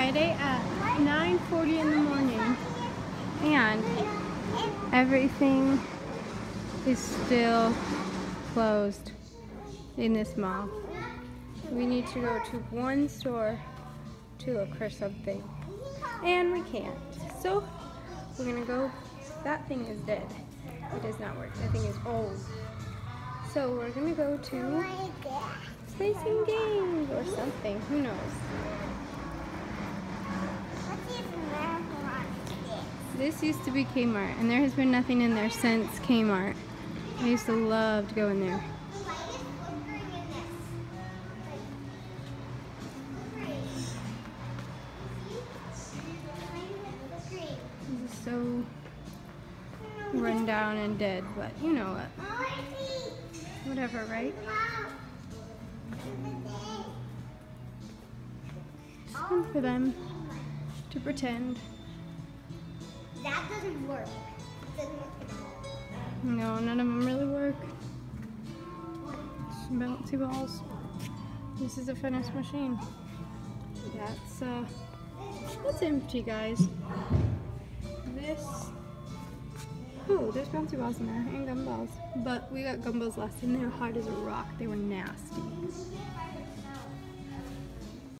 Friday at 9.40 in the morning. And everything is still closed in this mall. We need to go to one store to look for something. And we can't. So we're gonna go, that thing is dead. It does not work, that thing is old. So we're gonna go to play some games or something, who knows. This used to be Kmart, and there has been nothing in there since Kmart. I used to love to go in there. This is so run down and dead, but you know what. Whatever, right? It's fun for them to pretend. That doesn't work. It doesn't work at all. No, none of them really work. Bouncy balls. This is a fitness machine. That's uh, that's empty, guys. This. Oh, there's bouncy balls in there and gumballs. But we got gumballs last and they were hard as a rock. They were nasty.